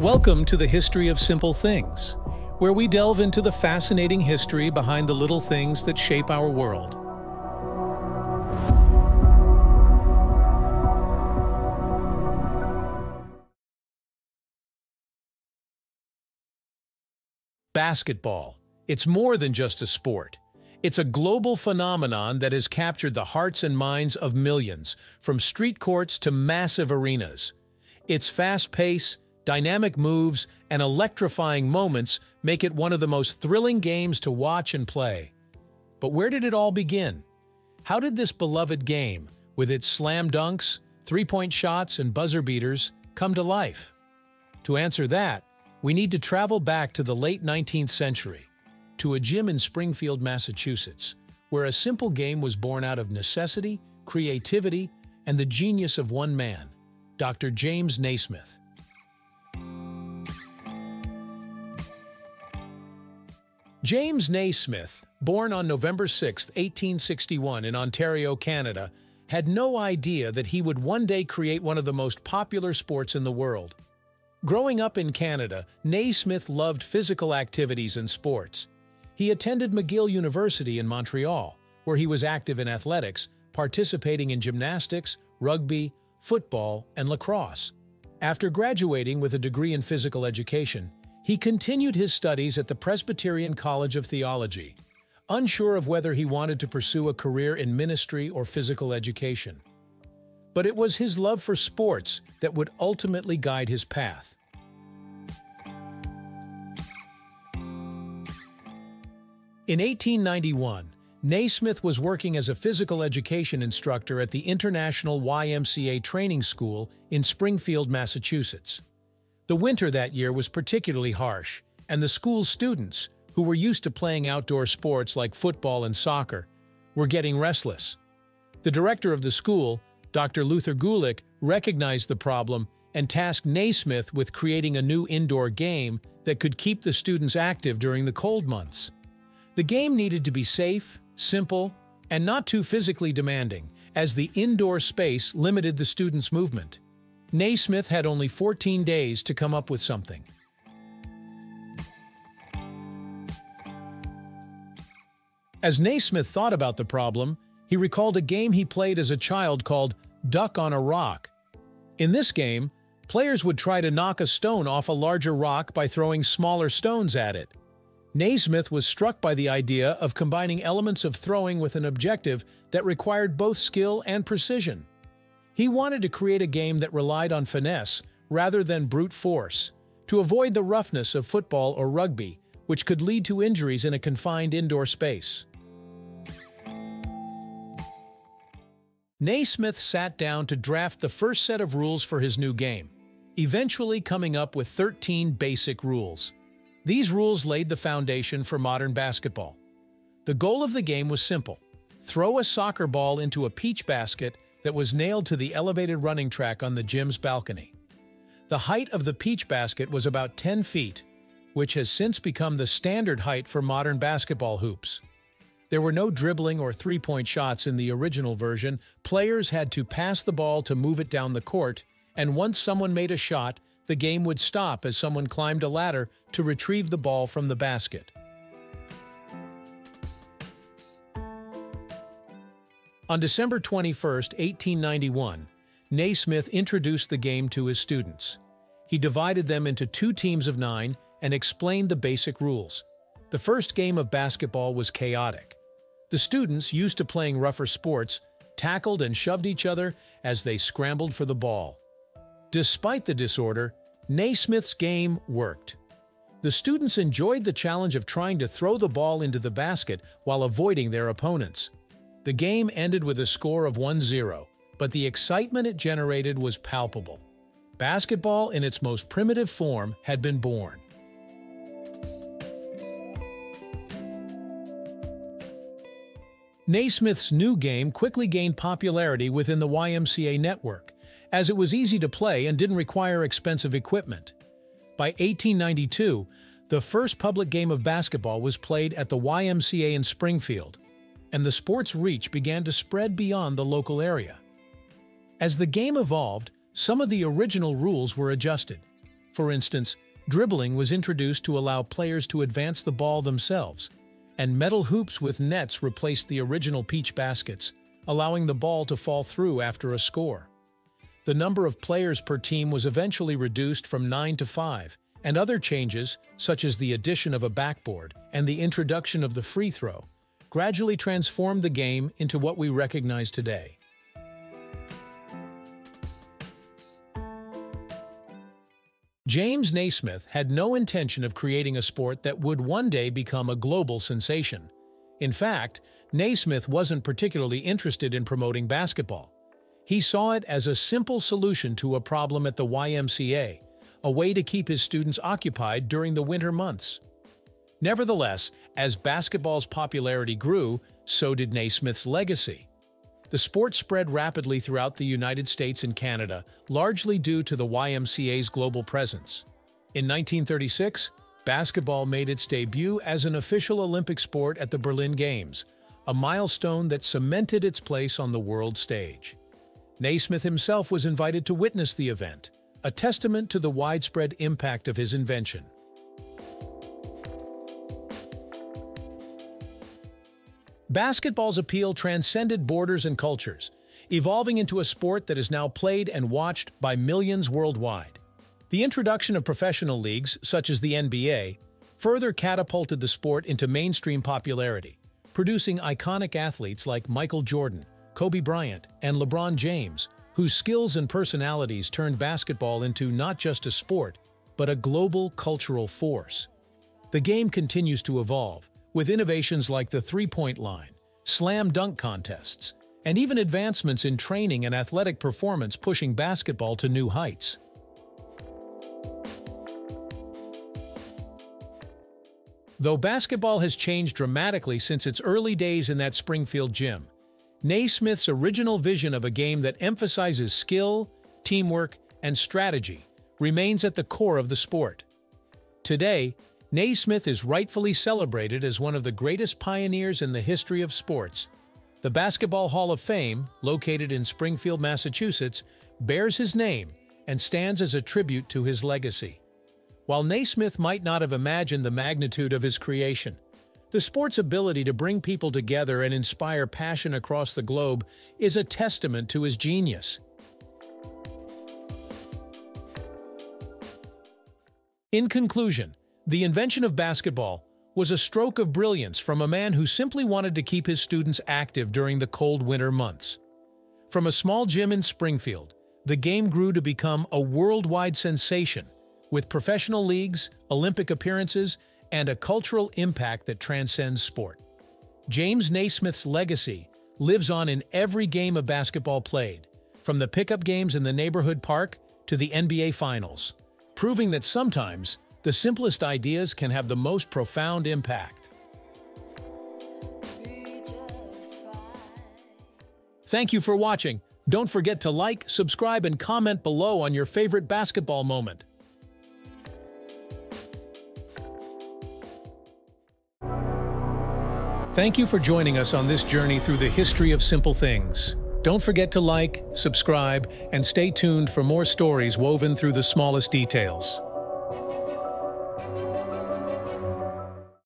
Welcome to the History of Simple Things, where we delve into the fascinating history behind the little things that shape our world. Basketball. It's more than just a sport. It's a global phenomenon that has captured the hearts and minds of millions, from street courts to massive arenas. Its fast pace, dynamic moves, and electrifying moments make it one of the most thrilling games to watch and play. But where did it all begin? How did this beloved game, with its slam dunks, three-point shots, and buzzer beaters, come to life? To answer that, we need to travel back to the late 19th century, to a gym in Springfield, Massachusetts, where a simple game was born out of necessity, creativity, and the genius of one man, Dr. James Naismith. James Naismith, born on November 6, 1861 in Ontario, Canada, had no idea that he would one day create one of the most popular sports in the world. Growing up in Canada, Naismith loved physical activities and sports. He attended McGill University in Montreal, where he was active in athletics, participating in gymnastics, rugby, football, and lacrosse. After graduating with a degree in physical education, he continued his studies at the Presbyterian College of Theology, unsure of whether he wanted to pursue a career in ministry or physical education. But it was his love for sports that would ultimately guide his path. In 1891, Naismith was working as a physical education instructor at the International YMCA Training School in Springfield, Massachusetts. The winter that year was particularly harsh, and the school's students, who were used to playing outdoor sports like football and soccer, were getting restless. The director of the school, Dr. Luther Gulick, recognized the problem and tasked Naismith with creating a new indoor game that could keep the students active during the cold months. The game needed to be safe, simple, and not too physically demanding, as the indoor space limited the students' movement. Naismith had only 14 days to come up with something. As Naismith thought about the problem, he recalled a game he played as a child called Duck on a Rock. In this game, players would try to knock a stone off a larger rock by throwing smaller stones at it. Naismith was struck by the idea of combining elements of throwing with an objective that required both skill and precision. He wanted to create a game that relied on finesse rather than brute force, to avoid the roughness of football or rugby, which could lead to injuries in a confined indoor space. Naismith sat down to draft the first set of rules for his new game, eventually coming up with 13 basic rules. These rules laid the foundation for modern basketball. The goal of the game was simple. Throw a soccer ball into a peach basket that was nailed to the elevated running track on the gym's balcony. The height of the peach basket was about 10 feet, which has since become the standard height for modern basketball hoops. There were no dribbling or three-point shots in the original version. Players had to pass the ball to move it down the court, and once someone made a shot, the game would stop as someone climbed a ladder to retrieve the ball from the basket. On December 21, 1891, Naismith introduced the game to his students. He divided them into two teams of nine and explained the basic rules. The first game of basketball was chaotic. The students, used to playing rougher sports, tackled and shoved each other as they scrambled for the ball. Despite the disorder, Naismith's game worked. The students enjoyed the challenge of trying to throw the ball into the basket while avoiding their opponents. The game ended with a score of 1-0, but the excitement it generated was palpable. Basketball in its most primitive form had been born. Naismith's new game quickly gained popularity within the YMCA network, as it was easy to play and didn't require expensive equipment. By 1892, the first public game of basketball was played at the YMCA in Springfield, and the sport's reach began to spread beyond the local area. As the game evolved, some of the original rules were adjusted. For instance, dribbling was introduced to allow players to advance the ball themselves, and metal hoops with nets replaced the original peach baskets, allowing the ball to fall through after a score. The number of players per team was eventually reduced from 9 to 5, and other changes, such as the addition of a backboard and the introduction of the free throw, gradually transformed the game into what we recognize today. James Naismith had no intention of creating a sport that would one day become a global sensation. In fact, Naismith wasn't particularly interested in promoting basketball. He saw it as a simple solution to a problem at the YMCA, a way to keep his students occupied during the winter months. Nevertheless, as basketball's popularity grew, so did Naismith's legacy. The sport spread rapidly throughout the United States and Canada, largely due to the YMCA's global presence. In 1936, basketball made its debut as an official Olympic sport at the Berlin Games, a milestone that cemented its place on the world stage. Naismith himself was invited to witness the event, a testament to the widespread impact of his invention. Basketball's appeal transcended borders and cultures, evolving into a sport that is now played and watched by millions worldwide. The introduction of professional leagues, such as the NBA, further catapulted the sport into mainstream popularity, producing iconic athletes like Michael Jordan, Kobe Bryant, and LeBron James, whose skills and personalities turned basketball into not just a sport, but a global cultural force. The game continues to evolve, with innovations like the three-point line, slam dunk contests, and even advancements in training and athletic performance pushing basketball to new heights. Though basketball has changed dramatically since its early days in that Springfield gym, Naismith's original vision of a game that emphasizes skill, teamwork, and strategy remains at the core of the sport. Today, Naismith is rightfully celebrated as one of the greatest pioneers in the history of sports. The Basketball Hall of Fame, located in Springfield, Massachusetts, bears his name and stands as a tribute to his legacy. While Naismith might not have imagined the magnitude of his creation, the sport's ability to bring people together and inspire passion across the globe is a testament to his genius. In conclusion, the invention of basketball was a stroke of brilliance from a man who simply wanted to keep his students active during the cold winter months. From a small gym in Springfield, the game grew to become a worldwide sensation, with professional leagues, Olympic appearances, and a cultural impact that transcends sport. James Naismith's legacy lives on in every game of basketball played, from the pickup games in the neighborhood park to the NBA Finals, proving that sometimes the simplest ideas can have the most profound impact. Thank you for watching. Don't forget to like, subscribe, and comment below on your favorite basketball moment. Thank you for joining us on this journey through the history of simple things. Don't forget to like, subscribe, and stay tuned for more stories woven through the smallest details.